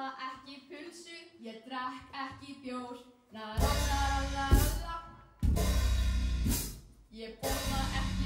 borða ekki pulsu, ég drekk ekki bjór. Na la la la la, ég borða ekki...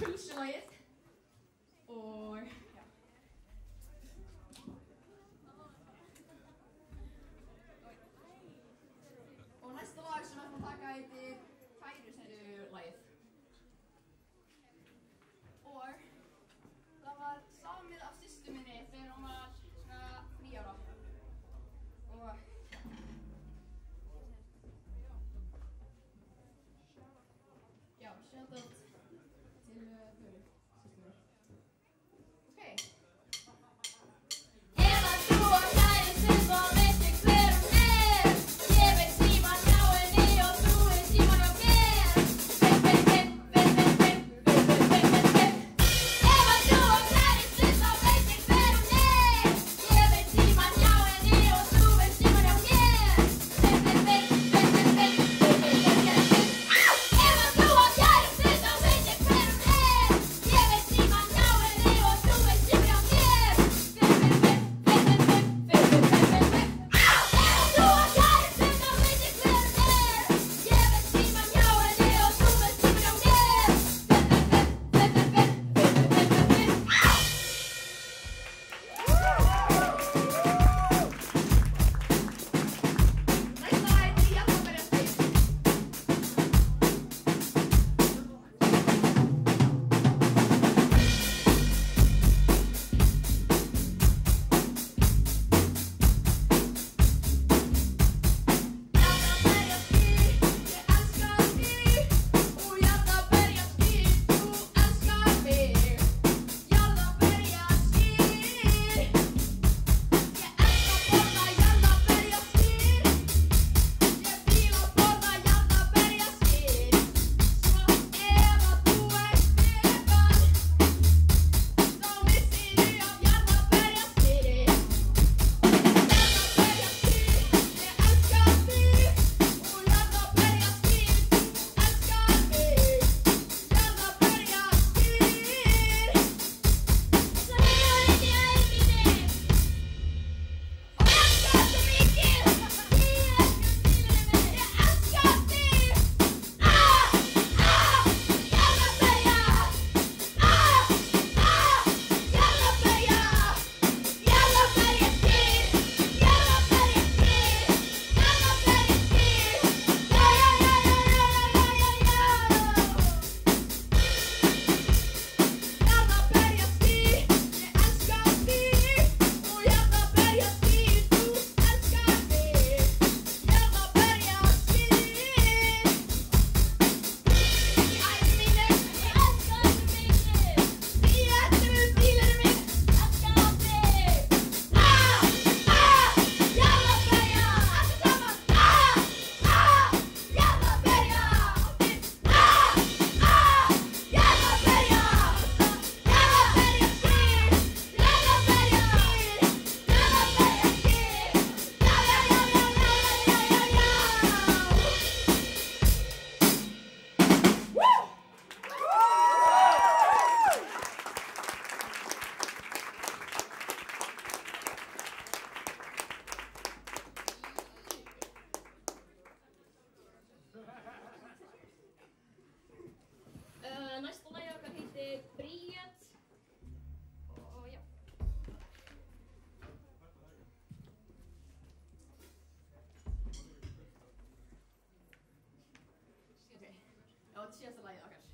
Traditionalist she has a light. Okay.